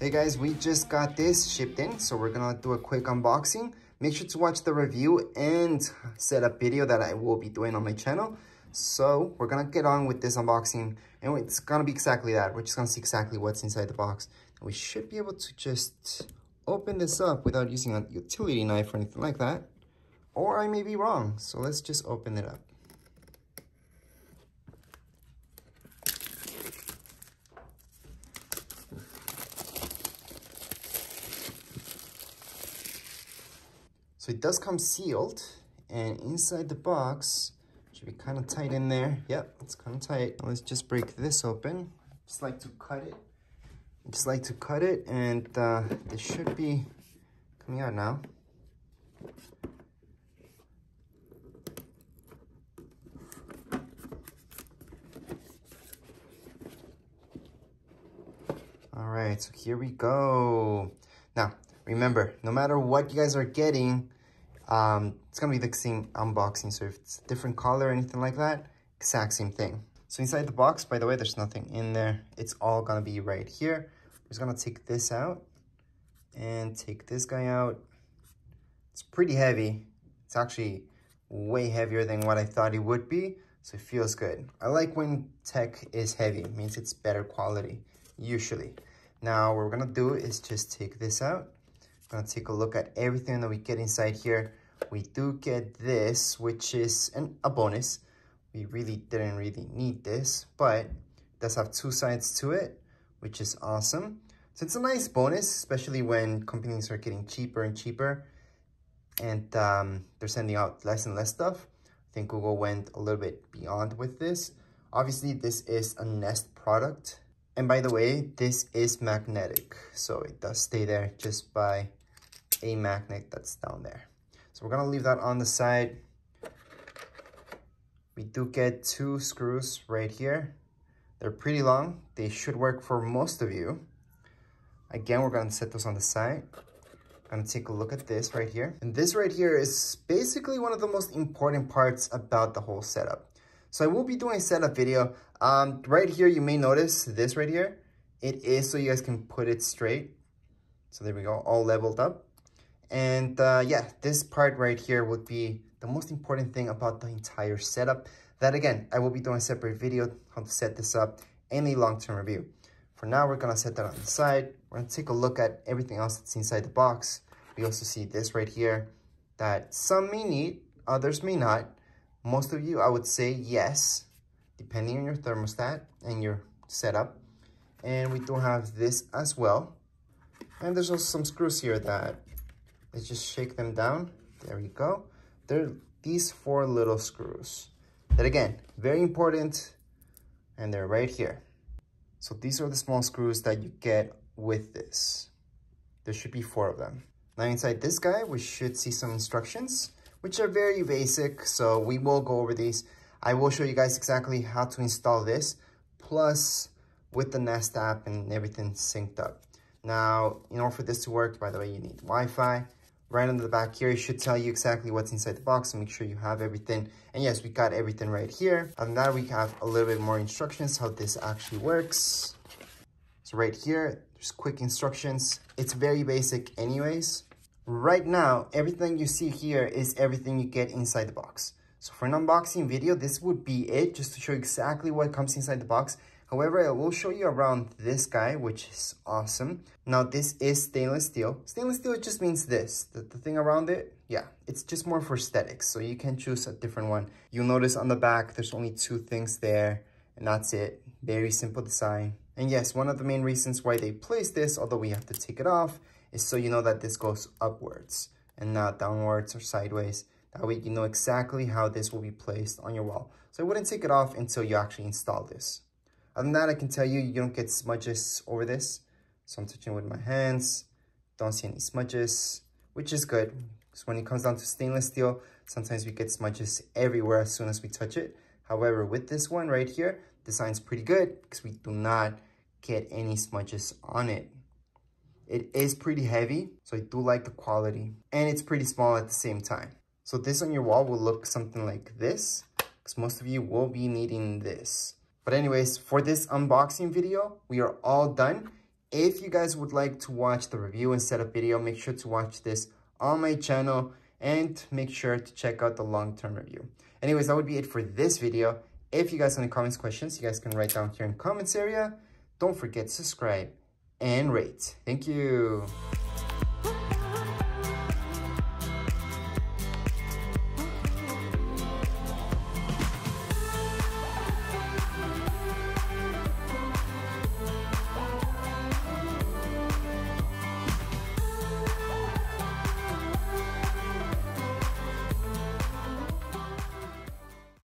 Hey guys, we just got this shipped in, so we're gonna do a quick unboxing. Make sure to watch the review and set setup video that I will be doing on my channel. So we're gonna get on with this unboxing and it's gonna be exactly that. We're just gonna see exactly what's inside the box. We should be able to just open this up without using a utility knife or anything like that. Or I may be wrong, so let's just open it up. So it does come sealed and inside the box should be kind of tight in there. Yep, it's kind of tight. Let's just break this open. Just like to cut it. Just like to cut it and uh, this should be coming out now. All right, so here we go. Now, remember, no matter what you guys are getting, um, it's gonna be the same unboxing. So if it's different color or anything like that, exact same thing. So inside the box, by the way, there's nothing in there. It's all gonna be right here. I'm just gonna take this out and take this guy out. It's pretty heavy. It's actually way heavier than what I thought it would be. So it feels good. I like when tech is heavy. It means it's better quality, usually. Now, what we're gonna do is just take this out. I'm gonna take a look at everything that we get inside here. We do get this, which is an, a bonus. We really didn't really need this, but it does have two sides to it, which is awesome. So it's a nice bonus, especially when companies are getting cheaper and cheaper and um, they're sending out less and less stuff. I think Google went a little bit beyond with this. Obviously, this is a Nest product. And by the way, this is magnetic. So it does stay there just by a magnet that's down there. So we're gonna leave that on the side. We do get two screws right here. They're pretty long. They should work for most of you. Again, we're gonna set those on the side. Gonna take a look at this right here. And this right here is basically one of the most important parts about the whole setup. So I will be doing a setup video. Um, right here, you may notice this right here. It is so you guys can put it straight. So there we go, all leveled up. And uh, yeah, this part right here would be the most important thing about the entire setup. That again, I will be doing a separate video how to set this up in a long-term review. For now, we're gonna set that on the side. We're gonna take a look at everything else that's inside the box. We also see this right here that some may need, others may not. Most of you, I would say yes, depending on your thermostat and your setup. And we do have this as well. And there's also some screws here that, let's just shake them down. There you go. They're these four little screws. That again, very important, and they're right here. So these are the small screws that you get with this. There should be four of them. Now inside this guy, we should see some instructions, which are very basic. So we will go over these. I will show you guys exactly how to install this, plus with the Nest app and everything synced up. Now, in order for this to work, by the way, you need Wi-Fi. Right on the back here, it should tell you exactly what's inside the box, so make sure you have everything. And yes, we got everything right here. Than that, we have a little bit more instructions how this actually works. So right here, there's quick instructions. It's very basic anyways. Right now, everything you see here is everything you get inside the box. So for an unboxing video, this would be it, just to show exactly what comes inside the box. However, I will show you around this guy, which is awesome. Now, this is stainless steel. Stainless steel just means this, the, the thing around it, yeah, it's just more for aesthetics. So you can choose a different one. You'll notice on the back, there's only two things there, and that's it. Very simple design. And yes, one of the main reasons why they place this, although we have to take it off, is so you know that this goes upwards and not downwards or sideways. That way you know exactly how this will be placed on your wall. So I wouldn't take it off until you actually install this. Other than that, I can tell you, you don't get smudges over this. So I'm touching with my hands. Don't see any smudges, which is good. Because when it comes down to stainless steel, sometimes we get smudges everywhere as soon as we touch it. However, with this one right here, the sign's pretty good because we do not get any smudges on it. It is pretty heavy, so I do like the quality. And it's pretty small at the same time. So this on your wall will look something like this, because most of you will be needing this. But anyways, for this unboxing video, we are all done. If you guys would like to watch the review and setup video, make sure to watch this on my channel and make sure to check out the long-term review. Anyways, that would be it for this video. If you guys have any comments, questions, you guys can write down here in comments area. Don't forget to subscribe and rate. Thank you.